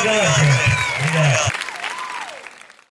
いかが